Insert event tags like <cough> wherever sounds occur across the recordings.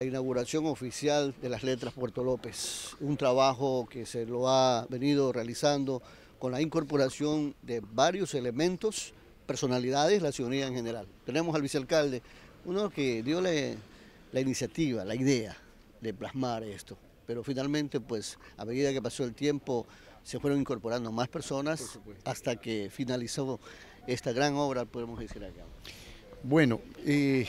La inauguración oficial de las letras Puerto López, un trabajo que se lo ha venido realizando con la incorporación de varios elementos, personalidades, la ciudadanía en general. Tenemos al vicealcalde, uno que dio la, la iniciativa, la idea de plasmar esto, pero finalmente pues a medida que pasó el tiempo se fueron incorporando más personas hasta que finalizó esta gran obra, podemos decir acá. Bueno, eh,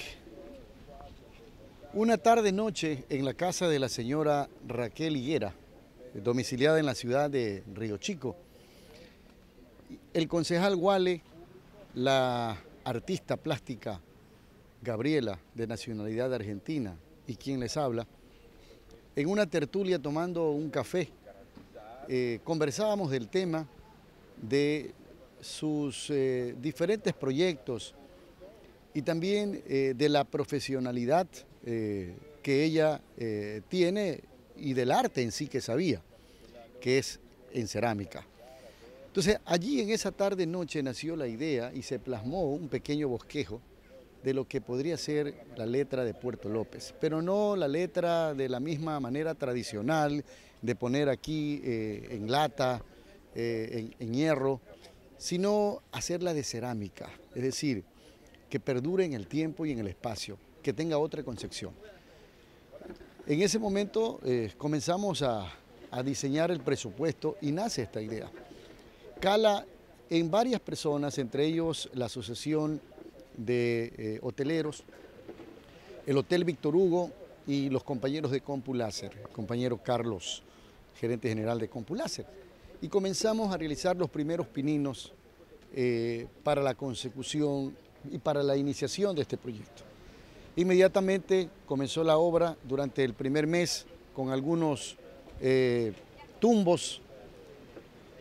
una tarde-noche en la casa de la señora Raquel Higuera, domiciliada en la ciudad de Río Chico, el concejal Guale, la artista plástica Gabriela, de nacionalidad argentina, y quien les habla, en una tertulia tomando un café, eh, conversábamos del tema de sus eh, diferentes proyectos y también eh, de la profesionalidad eh, que ella eh, tiene y del arte en sí que sabía, que es en cerámica. Entonces allí en esa tarde noche nació la idea y se plasmó un pequeño bosquejo de lo que podría ser la letra de Puerto López, pero no la letra de la misma manera tradicional de poner aquí eh, en lata, en, en hierro, sino hacerla de cerámica, es decir, que perdure en el tiempo y en el espacio que tenga otra concepción. En ese momento eh, comenzamos a, diseñar el presupuesto y nace esta idea. Cala en varias personas, entre ellos la Asociación de eh, Hoteleros, el Hotel Víctor Hugo y los compañeros de Compuláser, el compañero Carlos, gerente general de Compuláser. Y comenzamos a realizar los primeros pininos eh, para la consecución y para la iniciación de este proyecto. Inmediatamente comenzó la obra durante el primer mes con algunos eh, tumbos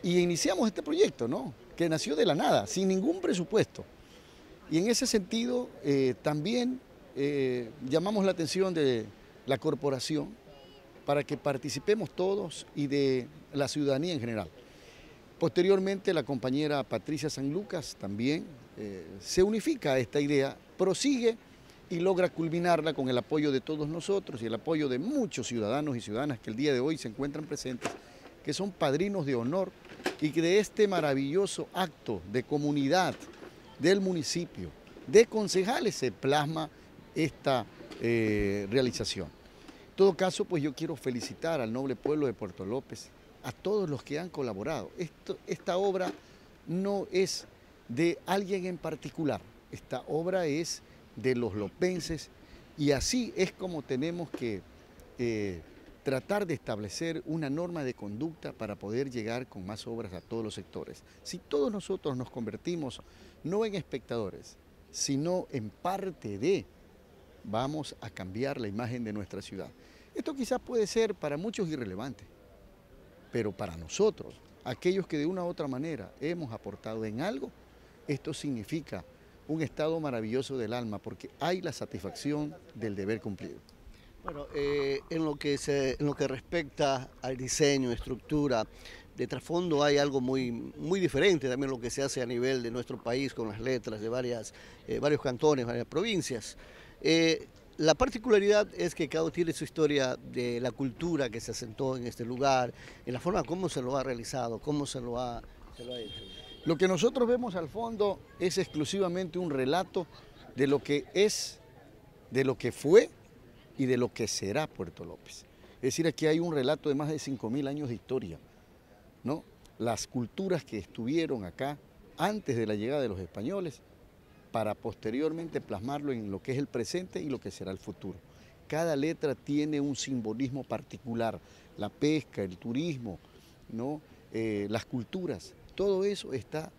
y iniciamos este proyecto, ¿no? que nació de la nada, sin ningún presupuesto. Y en ese sentido eh, también eh, llamamos la atención de la corporación para que participemos todos y de la ciudadanía en general. Posteriormente la compañera Patricia San Lucas también se unifica a esta idea, prosigue y logra culminarla con el apoyo de todos nosotros y el apoyo de muchos ciudadanos y ciudadanas que el día de hoy se encuentran presentes, que son padrinos de honor y que de este maravilloso acto de comunidad del municipio, de concejales, se plasma esta eh, realización. En todo caso, pues yo quiero felicitar al noble pueblo de Puerto López, a todos los que han colaborado. Esta obra no es de alguien en particular, esta obra es de los lopenses y así es como tenemos que eh, tratar de establecer una norma de conducta para poder llegar con más obras a todos los sectores. Si todos nosotros nos convertimos no en espectadores, sino en parte de, vamos a cambiar la imagen de nuestra ciudad. Esto quizás puede ser para muchos irrelevante, pero para nosotros, aquellos que de una u otra manera hemos aportado en algo, esto significa un estado maravilloso del alma, porque hay la satisfacción del deber cumplido. Bueno, eh, en, lo que se, en lo que respecta al diseño, estructura, de trasfondo hay algo muy, muy diferente también lo que se hace a nivel de nuestro país con las letras de varias, eh, varios cantones, varias provincias. Eh, la particularidad es que cada uno tiene su historia de la cultura que se asentó en este lugar, en la forma como se lo ha realizado, cómo se lo ha, se lo ha hecho. Lo que nosotros vemos al fondo es exclusivamente un relato de lo que es, de lo que fue y de lo que será Puerto López. Es decir, aquí hay un relato de más de 5.000 años de historia, ¿no? Las culturas que estuvieron acá antes de la llegada de los españoles para posteriormente plasmarlo en lo que es el presente y lo que será el futuro. Cada letra tiene un simbolismo particular, la pesca, el turismo, ¿no? Eh, las culturas, todo eso está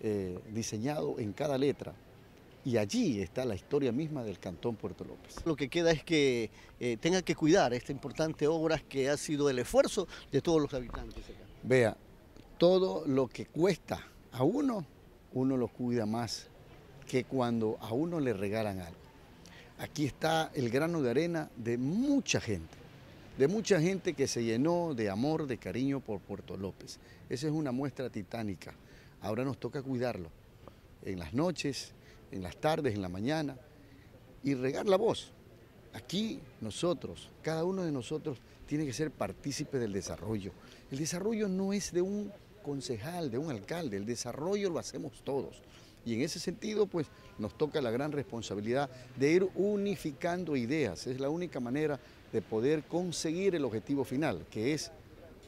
eh, diseñado en cada letra y allí está la historia misma del Cantón Puerto López. Lo que queda es que eh, tenga que cuidar esta importante obra que ha sido el esfuerzo de todos los habitantes. Acá. Vea, todo lo que cuesta a uno, uno lo cuida más que cuando a uno le regalan algo. Aquí está el grano de arena de mucha gente de mucha gente que se llenó de amor, de cariño por Puerto López. Esa es una muestra titánica. Ahora nos toca cuidarlo en las noches, en las tardes, en la mañana y regar la voz Aquí nosotros, cada uno de nosotros tiene que ser partícipe del desarrollo. El desarrollo no es de un concejal, de un alcalde, el desarrollo lo hacemos todos. Y en ese sentido, pues nos toca la gran responsabilidad de ir unificando ideas. Es la única manera de poder conseguir el objetivo final, que es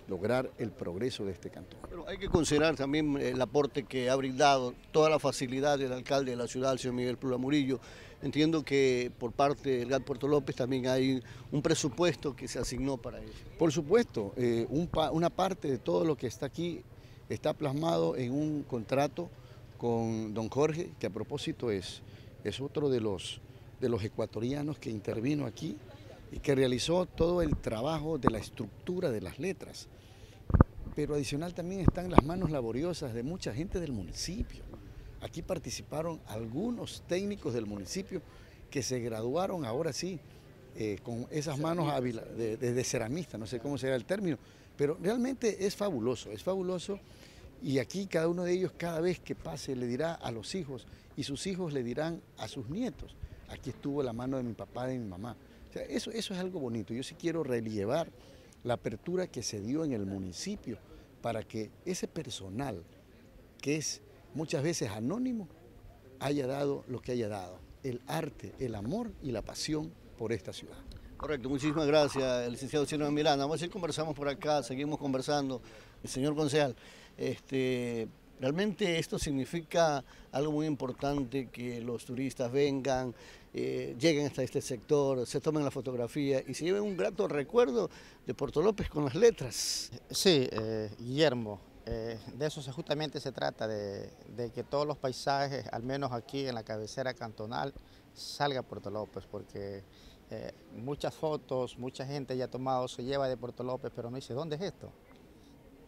lograr el progreso de este cantón. Pero hay que considerar también el aporte que ha brindado toda la facilidad del alcalde de la ciudad, el señor Miguel Plula Murillo. Entiendo que por parte del GAT Puerto López también hay un presupuesto que se asignó para eso. Por supuesto, eh, una parte de todo lo que está aquí está plasmado en un contrato con don Jorge, que a propósito es, es otro de los, de los ecuatorianos que intervino aquí y que realizó todo el trabajo de la estructura de las letras. Pero adicional también están las manos laboriosas de mucha gente del municipio. Aquí participaron algunos técnicos del municipio que se graduaron ahora sí eh, con esas manos hábiles de, de ceramista, no sé cómo será el término, pero realmente es fabuloso, es fabuloso y aquí cada uno de ellos cada vez que pase le dirá a los hijos y sus hijos le dirán a sus nietos, aquí estuvo la mano de mi papá y de mi mamá. Eso, eso es algo bonito. Yo sí quiero rellevar la apertura que se dio en el municipio para que ese personal, que es muchas veces anónimo, haya dado lo que haya dado, el arte, el amor y la pasión por esta ciudad. Correcto, muchísimas gracias, licenciado Ciro Miranda. Vamos a ir conversamos por acá, seguimos conversando. El señor concejal, este, realmente esto significa algo muy importante, que los turistas vengan, eh, lleguen hasta este sector, se tomen la fotografía y se lleven un grato recuerdo de Puerto López con las letras. Sí, eh, Guillermo, eh, de eso justamente se trata, de, que todos los paisajes, al menos aquí en la cabecera cantonal, salga Puerto López, porque muchas fotos, mucha gente ya ha tomado, se lleva de Puerto López, pero no dice, ¿dónde es esto?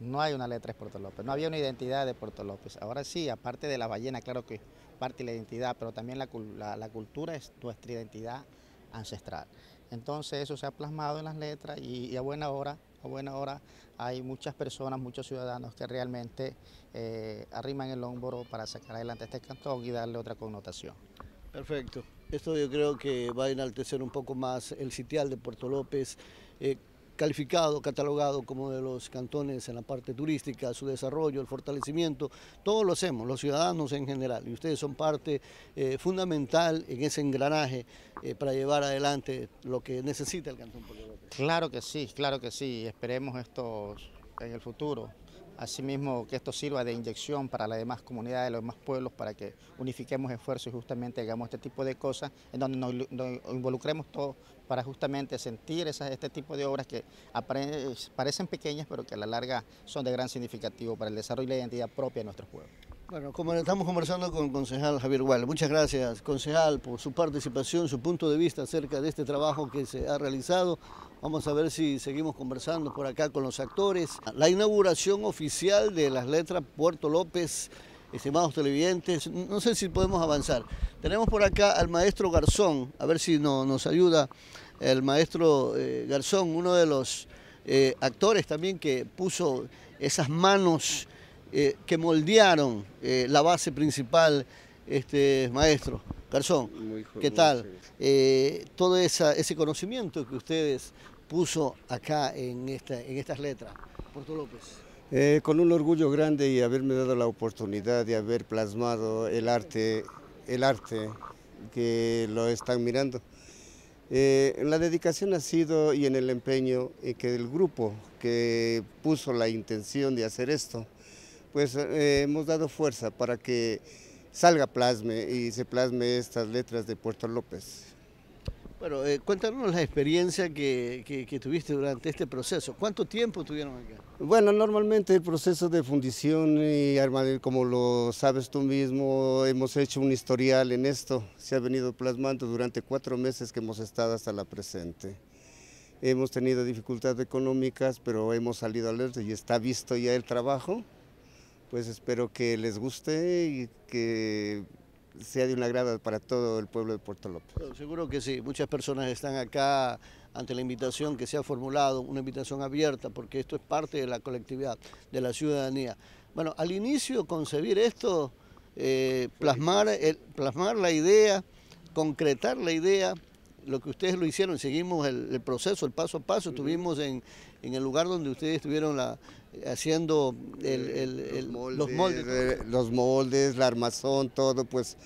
No hay una letra de Puerto López, no había una identidad de Puerto López. Ahora sí, aparte de la ballena, claro que parte de la identidad, pero también la, cultura es nuestra identidad ancestral. Entonces eso se ha plasmado en las letras y, a buena hora, a buena hora hay muchas personas, muchos ciudadanos que realmente eh, arriman el hombro para sacar adelante este cantón y darle otra connotación. Perfecto. Esto yo creo que va a enaltecer un poco más el sitial de Puerto López, eh, calificado, catalogado como de los cantones en la parte turística, su desarrollo, el fortalecimiento, todo lo hacemos, los ciudadanos en general, y ustedes son parte eh, fundamental en ese engranaje eh, para llevar adelante lo que necesita el Cantón López. Claro que sí, claro que sí, esperemos esto en el futuro. Asimismo, que esto sirva de inyección para las demás comunidades, los demás pueblos, para que unifiquemos esfuerzos y justamente hagamos este tipo de cosas en donde nos, involucremos todos para justamente sentir este tipo de obras que parecen pequeñas, pero que a la larga son de gran significativo para el desarrollo y la identidad propia de nuestros pueblos. Bueno, como estamos conversando con el concejal Javier Gual, muchas gracias, concejal, por su participación, su punto de vista acerca de este trabajo que se ha realizado. Vamos a ver si seguimos conversando por acá con los actores. La inauguración oficial de las letras Puerto López, estimados televidentes, no sé si podemos avanzar. Tenemos por acá al maestro Garzón, a ver si nos ayuda el maestro eh, Garzón, uno de los eh, actores también que puso esas manos eh, que moldearon eh, la base principal, este maestro. Garzón, ¿qué tal? Eh, todo ese conocimiento que ustedes puso acá en, esta, en estas letras. Puerto López. con un orgullo grande y haberme dado la oportunidad de haber plasmado el arte, el arte que lo están mirando. la dedicación ha sido y en el empeño que el grupo que puso la intención de hacer esto pues eh, hemos dado fuerza para que salga plasme y se plasme estas letras de Puerto López. Bueno, eh, cuéntanos la experiencia que, tuviste durante este proceso. ¿Cuánto tiempo tuvieron acá? Bueno, normalmente el proceso de fundición y armadillo, como lo sabes tú mismo, hemos hecho un historial en esto. Se ha venido plasmando durante cuatro meses que hemos estado hasta la presente. Hemos tenido dificultades económicas, pero hemos salido alerta y está visto ya el trabajo pues espero que les guste y que sea de un agrado para todo el pueblo de Puerto López. seguro que sí, muchas personas están acá ante la invitación que se ha formulado, una invitación abierta, porque esto es parte de la colectividad, de la ciudadanía. Bueno, al inicio concebir esto, eh, plasmar, plasmar la idea, concretar la idea, lo que ustedes lo hicieron, seguimos el, proceso, el paso a paso, estuvimos en, el lugar donde ustedes estuvieron la, haciendo los, moldes, eh, los, moldes, la armazón, todo, pues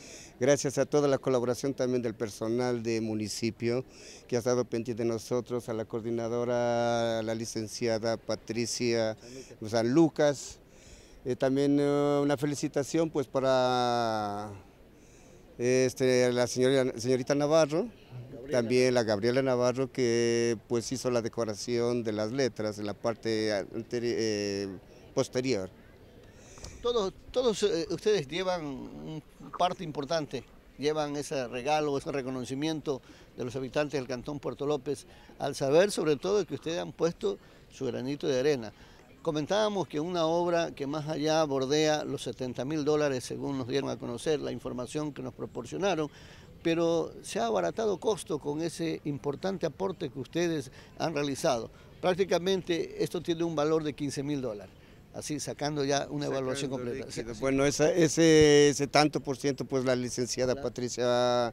gracias a toda la colaboración también del personal de municipio que ha estado pendiente de nosotros, a la coordinadora, la licenciada Patricia San Lucas, eh, también eh, una felicitación pues para este, la señorita, Navarro, también la Gabriela Navarro que pues hizo la decoración de las letras en la parte eh, posterior. Todos, todos ustedes llevan un parte importante, llevan ese regalo, ese reconocimiento de los habitantes del Cantón Puerto López, al saber sobre todo que ustedes han puesto su granito de arena. Comentábamos que una obra que más allá bordea los 70 mil dólares, según nos dieron a conocer la información que nos proporcionaron, pero se ha abaratado costo con ese importante aporte que ustedes han realizado. Prácticamente esto tiene un valor de 15 mil dólares, así sacando ya una evaluación completa. Bueno, ese, ese, tanto por ciento, pues la licenciada Patricia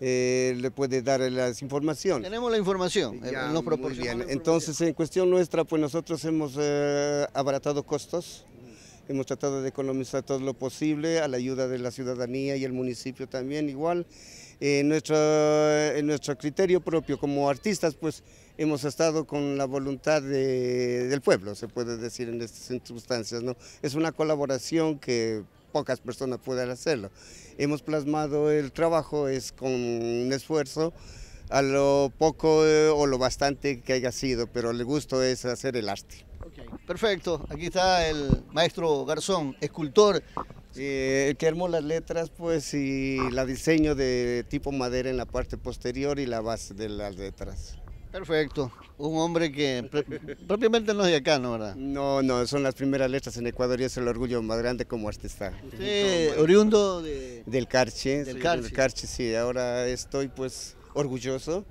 eh, le puede dar las informaciones. Tenemos la información, eh, nos proporciona. Entonces, en cuestión nuestra, pues nosotros hemos eh, abaratado costos, hemos tratado de economizar todo lo posible a la ayuda de la ciudadanía y el municipio también igual. En nuestro, en nuestro criterio propio como artistas, pues hemos estado con la voluntad del pueblo, se puede decir en estas circunstancias. ¿no? Es una colaboración que pocas personas pueden hacerlo. Hemos plasmado el trabajo, es con un esfuerzo, a lo poco eh, o lo bastante que haya sido, pero el gusto es hacer el arte. perfecto, aquí está el maestro Garzón, escultor. Eh, que armó las letras pues y la diseño de tipo madera en la parte posterior y la base de las letras. Perfecto. Un hombre que propiamente no es de acá, ¿no? ¿verdad? No, no, son las primeras letras en Ecuador y es el orgullo más grande como artista. ¿Usted oriundo de... del Carche? Del Carche. Del Carche, sí. Ahora estoy pues orgulloso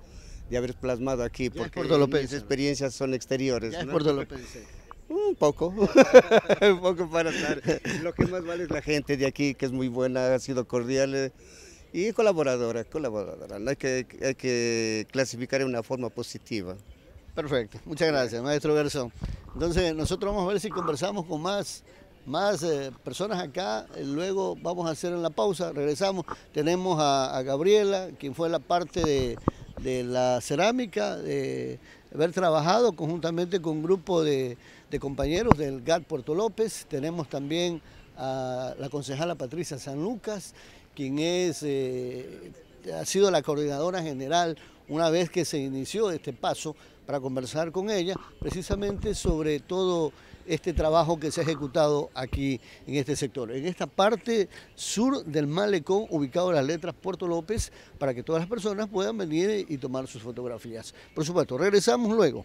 de haber plasmado aquí porque mis experiencias son exteriores. Ya ¿no? es <laughs> Un poco, <laughs> un poco para estar. Lo que más vale es la gente de aquí, que es muy buena, ha sido cordial. Eh, y colaboradora, colaboradora. Hay que, hay que clasificar de una forma positiva. Perfecto, muchas gracias, maestro Garzón. Entonces, nosotros vamos a ver si conversamos con más, más eh, personas acá, luego vamos a hacer la pausa, regresamos. Tenemos a, Gabriela, quien fue la parte de, de, la cerámica, de haber trabajado conjuntamente con un grupo de, de compañeros del GAT Puerto López. Tenemos también a la concejala Patricia San Lucas quien es, eh, ha sido la coordinadora general una vez que se inició este paso para conversar con ella precisamente sobre todo este trabajo que se ha ejecutado aquí en este sector, en esta parte sur del malecón ubicado en las letras Puerto López para que todas las personas puedan venir y tomar sus fotografías. Por supuesto, regresamos luego.